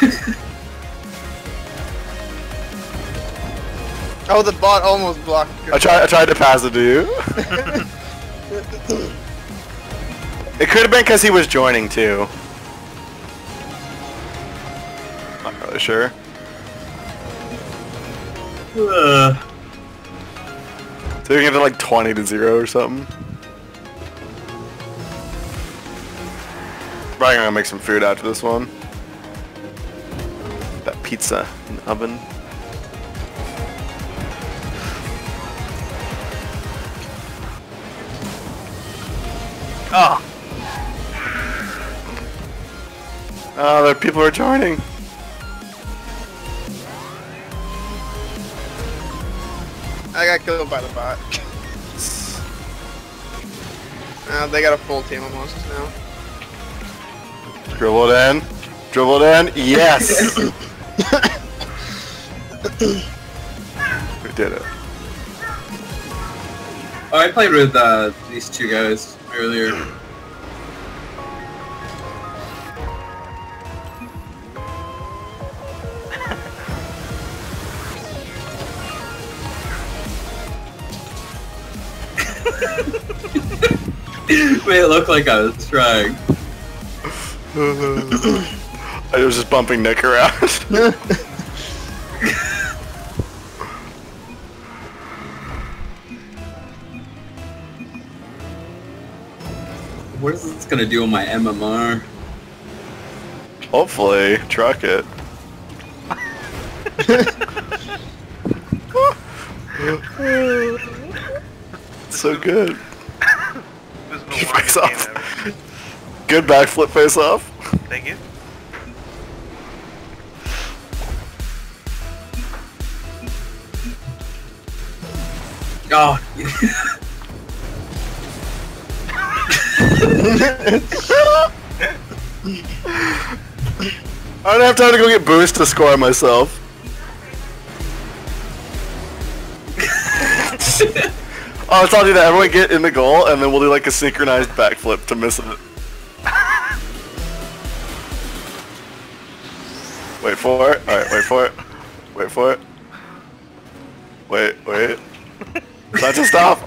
oh, the bot almost blocked. I tried. I tried to pass it to you. it could have been because he was joining too. Not really sure. Uh, So you get to like 20 to 0 or something. Probably gonna make some food after this one. Pizza in the oven. Oh, Oh, there people are joining. I got killed by the bot. Uh, they got a full team almost now. Dribble it in. Dribble it in. Yes! we did it. oh, I played with uh, these two guys earlier. Made it look like I was trying. I was just bumping Nick around. What is this gonna do on my MMR? Hopefully, truck it. so good. this is Face off. Good backflip face off. Thank you. Oh, I don't have time to go get boost to score myself. oh, let's all do that. Everyone get in the goal, and then we'll do like a synchronized backflip to miss it. Wait for it. Alright, wait for it. Wait for it. Wait, wait. Not to stop.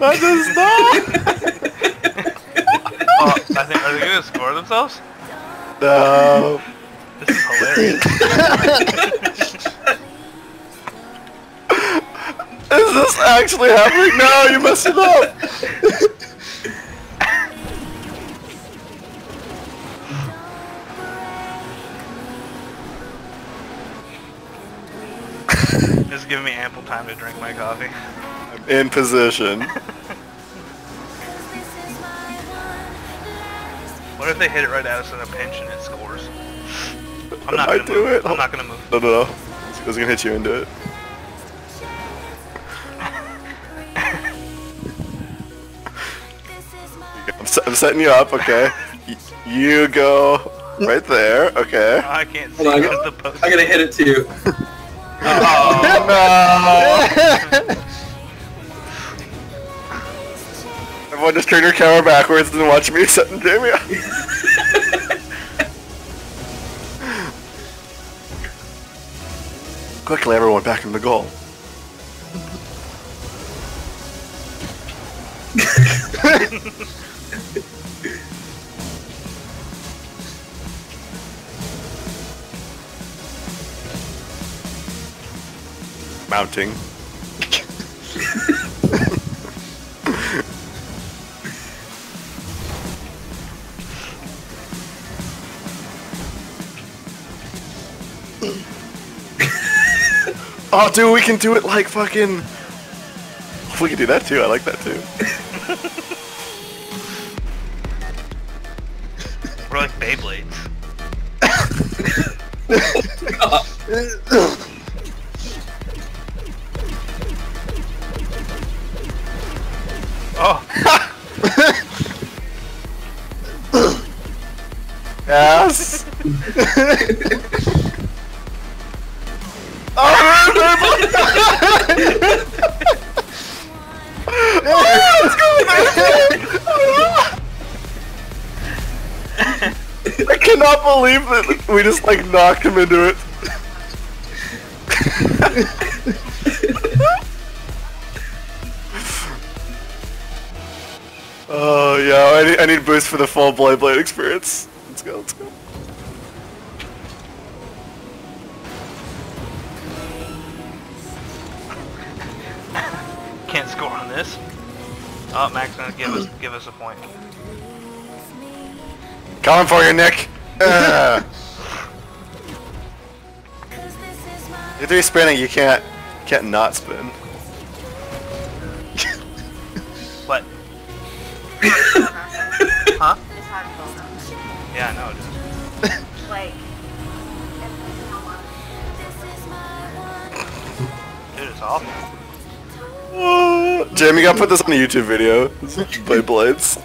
Not to stop. Oh, I think are they gonna score themselves? No. This is hilarious. Is this actually happening? No, you messed it up. this is giving me ample time to drink my coffee. I'm in position. What if they hit it right at us in a pinch and it scores? I'm not I gonna do move. it. I'm not gonna move. No, no, no. I was gonna hit you into it. I'm, se- I'm setting you up, okay? Y- you go right there, okay? I can't see Hold on, I because got- the post. I'm gonna hit it too. Oh, no! Everyone just turn your camera backwards and watch me setting Jamie up. Quickly, everyone back in the goal. Mounting. oh, dude, we can do it like fucking. We can do that too. I like that too. we're like Beyblades. Oh. yes. oh, no, no, no, I cannot believe that we just like knocked him into it. oh yeah, I need, I need boost for the full Beyblade experience. Let's go, let's go. Can't score on this. Oh, Max gonna give us give us a point. Coming for you, Nick. Uh, if you're spinning, you can't can't not spin. Huh? It's hard to go down. Yeah, I know it is. Like, Dude, it's awful. Jim, you gotta put this on a YouTube video. Beyblades.